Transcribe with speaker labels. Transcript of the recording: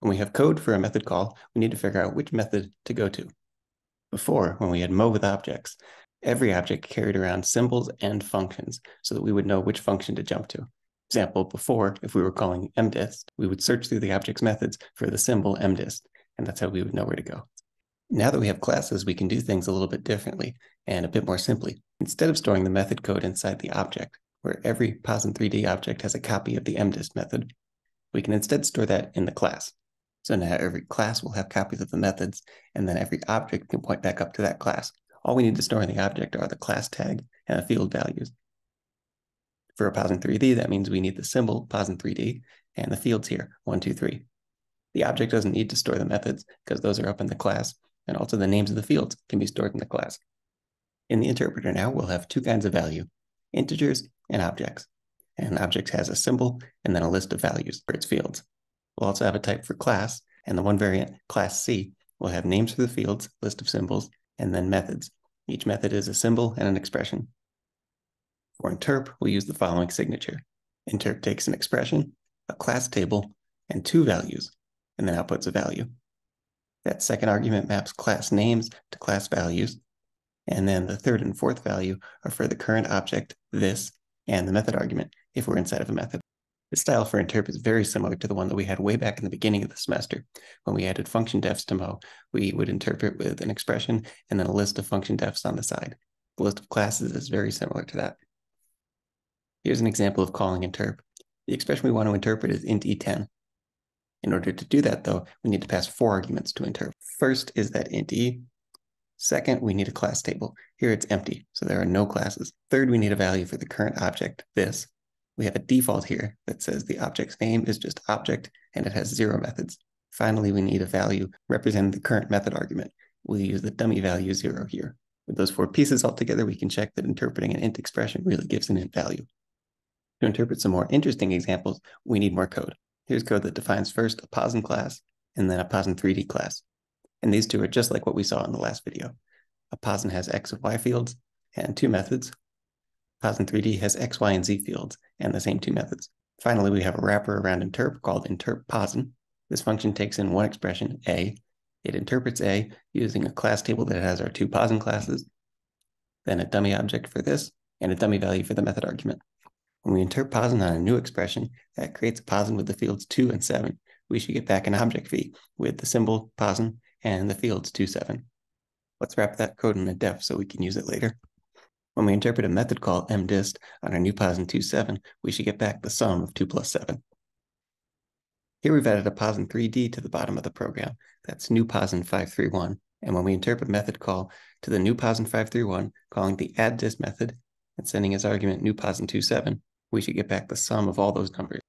Speaker 1: When we have code for a method call, we need to figure out which method to go to. Before, when we had Moe with objects, every object carried around symbols and functions so that we would know which function to jump to. Example, before, if we were calling mdist, we would search through the object's methods for the symbol mdist, and that's how we would know where to go. Now that we have classes, we can do things a little bit differently and a bit more simply. Instead of storing the method code inside the object, where every Posn3D object has a copy of the mdist method, we can instead store that in the class. So now every class will have copies of the methods, and then every object can point back up to that class. All we need to store in the object are the class tag and the field values. For a Posn3D, that means we need the symbol Posn3D and the fields here, one, two, three. The object doesn't need to store the methods because those are up in the class, and also the names of the fields can be stored in the class. In the interpreter now, we'll have two kinds of value, integers and objects. And an object has a symbol and then a list of values for its fields. We'll also have a type for class, and the one variant, class C, will have names for the fields, list of symbols, and then methods. Each method is a symbol and an expression. For interp, we'll use the following signature. Interp takes an expression, a class table, and two values, and then outputs a value. That second argument maps class names to class values. And then the third and fourth value are for the current object, this, and the method argument, if we're inside of a method. This style for interp is very similar to the one that we had way back in the beginning of the semester. When we added function defs to Moe, we would interpret with an expression and then a list of function defs on the side. The list of classes is very similar to that. Here's an example of calling interp. The expression we want to interpret is int e10. In order to do that, though, we need to pass four arguments to interp. First is that int e. Second, we need a class table. Here it's empty, so there are no classes. Third, we need a value for the current object, this. We have a default here that says the object's name is just object and it has zero methods. Finally, we need a value representing the current method argument. We'll use the dummy value zero here. With those four pieces all together, we can check that interpreting an int expression really gives an int value. To interpret some more interesting examples, we need more code. Here's code that defines first a Posn class and then a Posn3D class. And these two are just like what we saw in the last video. A Posn has X and Y fields and two methods. Posn3D has X, Y, and Z fields and the same two methods. Finally, we have a wrapper around interp called interp Posn. This function takes in one expression, A. It interprets A using a class table that has our two Posn classes, then a dummy object for this, and a dummy value for the method argument. When we interp posn on a new expression that creates a posn with the fields 2 and 7, we should get back an object v with the symbol posn and the fields 2, 7. Let's wrap that code in a def so we can use it later. When we interpret a method called mdist on our new posn 2, 7, we should get back the sum of 2 plus 7. Here we've added a posn 3D to the bottom of the program. That's new posn 531. And when we interpret method call to the new posn 531, calling the addDist method and sending as argument new posn 27, we should get back the sum of all those numbers.